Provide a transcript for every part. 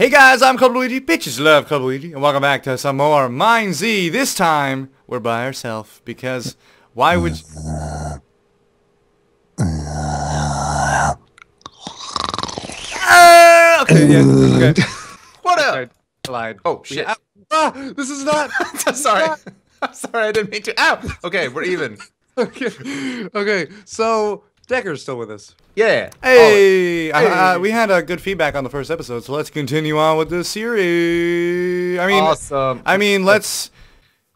Hey guys, I'm Club Luigi. Bitches love Club Luigi. And welcome back to some more MineZ. This time, we're by ourselves. Because, why would you... Ah, okay, yeah, okay. What Sorry, up? I lied. Oh shit! Ah, ah, this is not... sorry. I'm sorry. I didn't mean to. Ow. Okay, we're even. okay, okay, so, Dekker's still with us. Yeah. Hey, Hey. uh, we had a good feedback on the first episode, so let's continue on with this series. I mean, awesome. I mean, let's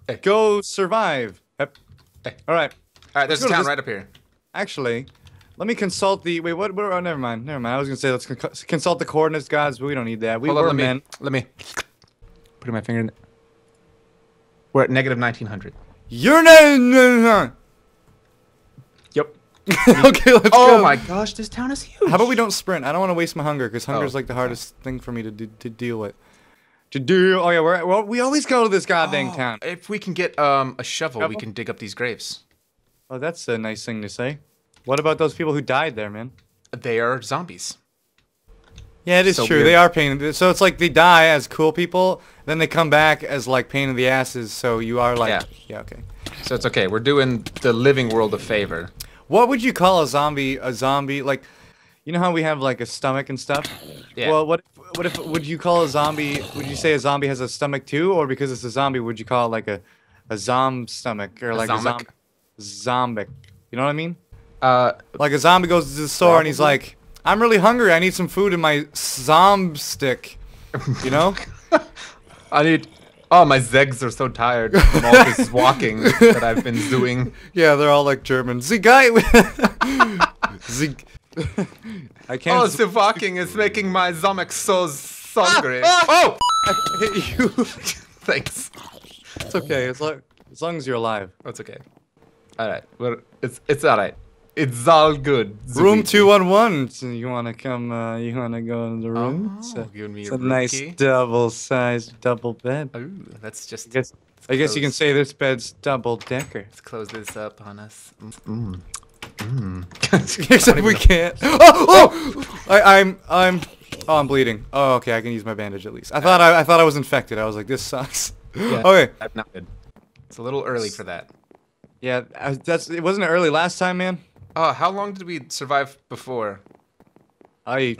Hey. go survive. Yep. Hey. All right. All right, there's let's a town this- right up here. Actually, let me consult the. Wait, what? what oh, never mind. Never mind. I was gonna say let's con- consult the coordinates, gods, but we don't need that. We Hold on, were let me. men. Let me. Put my finger in. it. We're at negative 1900. You're not. Okay, let's go. Oh go. my gosh, this town is huge. How about we don't sprint? I don't want to waste my hunger because hunger is Oh, like the hardest thing for me to do, to deal with. To do. Oh yeah, we're well. We always go to this goddamn Oh, town. If we can get um a shovel, we can dig up these graves. Oh, that's a nice thing to say. What about those people who died there, man? They are zombies. Yeah, it is So true. weird. They are pain. So it's like they die as cool people, then they come back as like pain in the asses. So you are like, Yeah. yeah, okay. So it's okay. We're doing the living world a favor. What would you call a zombie? A zombie like, you know how we have like a stomach and stuff. Yeah. Well, what what if would you call a zombie? Would you say a zombie has a stomach too, or because it's a zombie, would you call it like a a zom stomach or like a zom zombic? zombic? You know what I mean? Uh, Like a zombie goes to the store and he's like, "I'm really hungry. I need some food in my zom stick." You know? I need. Oh, my zegs are so tired from all this walking that I've been doing. Yeah, they're all like German. The guy. the. I can't. Oh, the walking is making my stomach so hungry. Ah! Oh! oh! I hit you. Thanks. it's okay. As long, as long as you're alive. That's okay. All right. Well, it's it's all right. It's all good. Room two one one. So you wanna come? Uh, you wanna go in the room? it's a, Oh, me it's a a nice key. double-sized double bed. I Ooh, that's just. guess. I guess you can say this bed's double decker. Let's close this up on us. Mm. Mm. Except we can't. Oh, oh! I, I'm, I'm, oh, I'm bleeding. Oh, okay, I can use my bandage at least. I thought I, I thought I was infected. I was like, this sucks. Yeah, Okay, that's not good. It's a little early for that. yeah, I- that's. It wasn't early last time, man. Oh, how long did we survive before? I,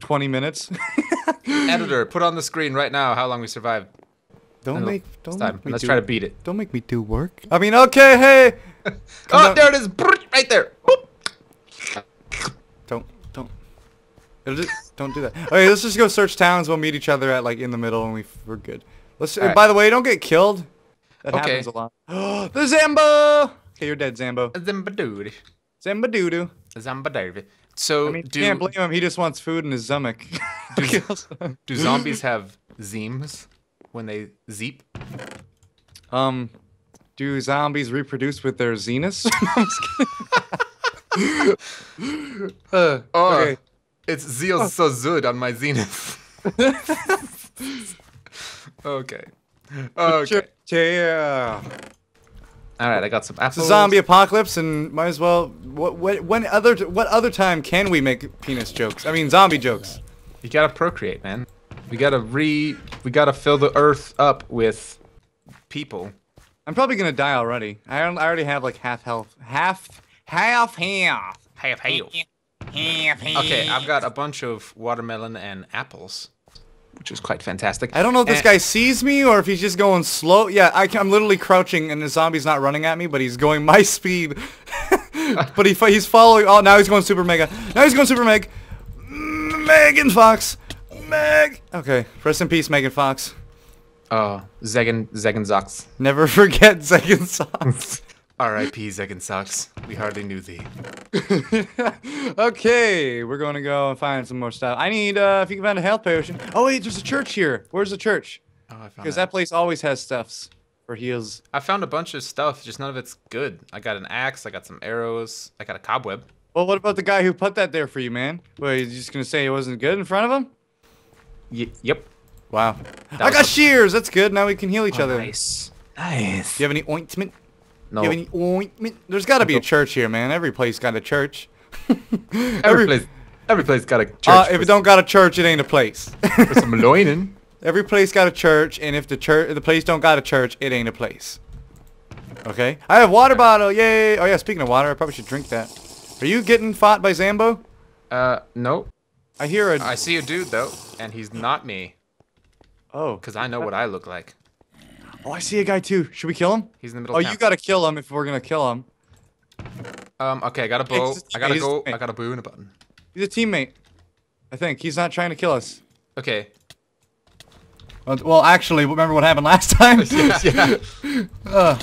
20 minutes. Editor, put on the screen right now how long we survived. Don't make, don't time. make me Let's do, try to beat it. Don't make me do work. I mean, okay, hey. Oh, down- there it is! Right there! Boop. Don't, don't. It'll just, don't do that. Okay, let's just go search towns. We'll meet each other at like in the middle, and we we're good. Let's. Alright. By the way, don't get killed. That Okay. happens a lot. the Zambo. Okay, you're dead, Zambo. Zambadoody. Zamba doo doo. Zambadoody. So, I mean, do, you can't blame him. He just wants food in his stomach. do zombies have zeems when they zeep? um, do zombies reproduce with their zenus? I'm just kidding. uh, Oh, okay. it's zeal so good on my zenith. okay. Okay. Yeah. All right, I got some It's a apples. zombie apocalypse, and might as well. What? What? When other? What other time can we make penis jokes? I mean, zombie jokes. You gotta procreate, man. We gotta re. We gotta fill the earth up with people. I'm probably gonna die already. I, al- I already have like half health. Half. Half health. Half health. Okay, I've got a bunch of watermelon and apples, which is quite fantastic. I don't know if this And- guy sees me or if he's just going slow. Yeah, I, am literally crouching and the zombie's not running at me, but he's going my speed. but he, he's following. Oh, now he's going super mega. Now he's going super meg. Megan Fox. Meg. Okay, rest in peace, Megan Fox. Oh, Zegan Zegan Zox. Never forget Megan Fox. R.I.P. Zegan Socks. We hardly knew thee. okay, we're going to go and find some more stuff. I need, uh, if you can find a health potion. Oh, wait, there's a church here. Where's the church? Oh, I found Because that. that place always has stuffs for heals. I found a bunch of stuff, just none of it's good. I got an axe, I got some arrows, I got a cobweb. Well, what about the guy who put that there for you, man? What, you just gonna say it wasn't good in front of him? Y- yep. Wow. I got shears. That's good. Now we can heal each other. Oh, Nice. Nice. Do you have any ointment? No. Do you have any ointment? There's got to be a church here, man. Every place got a church. Every place. Every place got a church. Uh, if it don't got a church, it ain't a place. for some loinin. Every place got a church, and if the church, the place don't got a church, it ain't a place. Okay. I have water bottle. Yay! Oh yeah. Speaking of water, I probably should drink that. Are you getting fought by Zambo? Uh, nope. I hear a. I see a dude though, and he's not me, oh. cause I know what I look like. Oh, I see a guy too. Should we kill him? He's in the middle. Oh, of you gotta kill him if we're gonna kill him. Um. Okay, I got a bow. He's- I got a he's- go. I got a bow and a button. He's a teammate. I think he's not trying to kill us. Okay. Well, well, actually, remember what happened last time? yeah.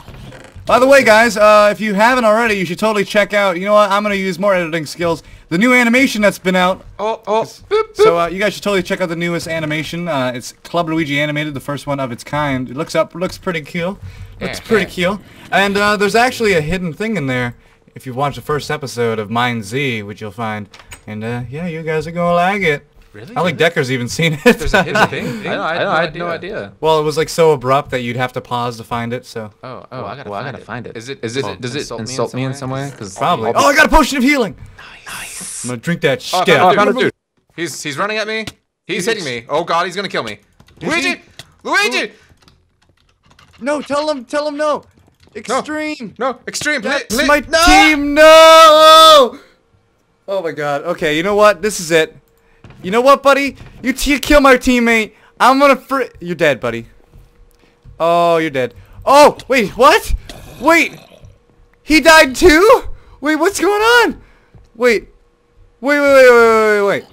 By the way, guys, uh, if you haven't already, you should totally check out. You know what? I'm gonna use more editing skills. The new animation that's been out. Oh. Oh. Boop, boop. So uh, you guys should totally check out the newest animation. Uh, it's Club Luigi animated, the first one of its kind. It looks up, looks pretty cool. Looks pretty cool. And uh, there's actually a hidden thing in there. If you've watched the first episode of MineZ, which you'll find. And uh, yeah, you guys are gonna like it. Really? I think Dekker's even seen it. There's a hidden thing. I, know, I, I had no idea. well, it was like so abrupt that you'd have to pause to find it. So Oh, oh, I gotta, well, I find, gotta it. find it. Is it? Is it? Oh, does it insult insult, me in some some way? way? Because probably. Oh, I got a potion of healing. nice. I'm gonna drink that Oh, I shit. found, I found a dude. He's he's running at me. He's hitting me. Oh God, he's gonna kill me. Luigi, Luigi. No, tell him, tell him no. Extreme. No, extreme. That's Pla- pla- my no! team. No. Oh my god. Okay, you know what? This is it. You know what, buddy? You, you kill my teammate. I'm gonna fr- You're dead, buddy. Oh, you're dead. Oh, wait, what? Wait. He died too? Wait, what's going on? Wait. Wait, wait, wait, wait, wait, wait.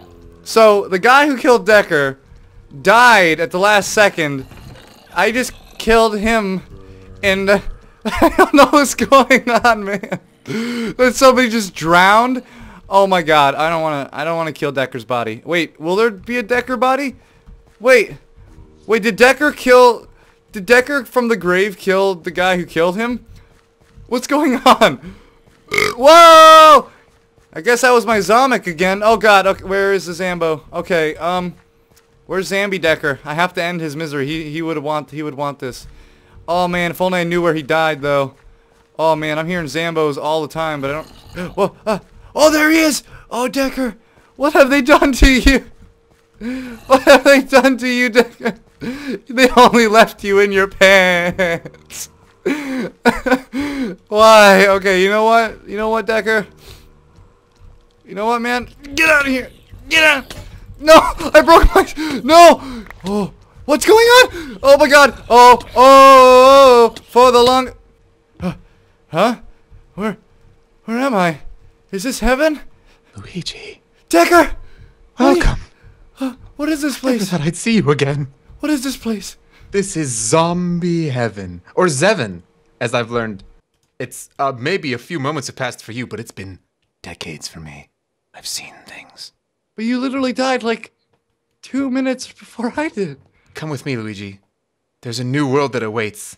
So, the guy who killed Dekker died at the last second. I just killed him and I don't know what's going on, man. Did somebody just drowned? Oh my god, I don't wanna I don't wanna kill Dekker's body. Wait, will there be a Dekker body? Wait. Wait, did Dekker kill did Dekker from the grave kill the guy who killed him? What's going on? Whoa! I guess that was my Zomic again. Oh god, okay, where is the Zambo? Okay, um Where's Zambi Dekker? I have to end his misery. He he would want he would want this. Oh man, if only I knew where he died though. Oh man, I'm hearing Zambos all the time, but I don't. Whoa, uh, oh, there he is. Oh, Dekker, what have they done to you? What have they done to you, Dekker? They only left you in your pants. Why? Okay, you know what? You know what, Dekker? You know what, man? Get out of here! Get out! No! I broke my... No! Oh, what's going on? Oh my god! Oh, oh, oh, oh for the long... Uh, huh? Where... Where am I? Is this heaven? Luigi, Dekker! You- welcome. uh, what is this place? I thought I'd see you again. What is this place? This is zombie heaven. Or Zevin, as I've learned. It's uh, maybe a few moments have passed for you, but it's been Decades for me. I've seen things. But you literally died like two minutes before I did. Come with me, Luigi. There's a new world that awaits.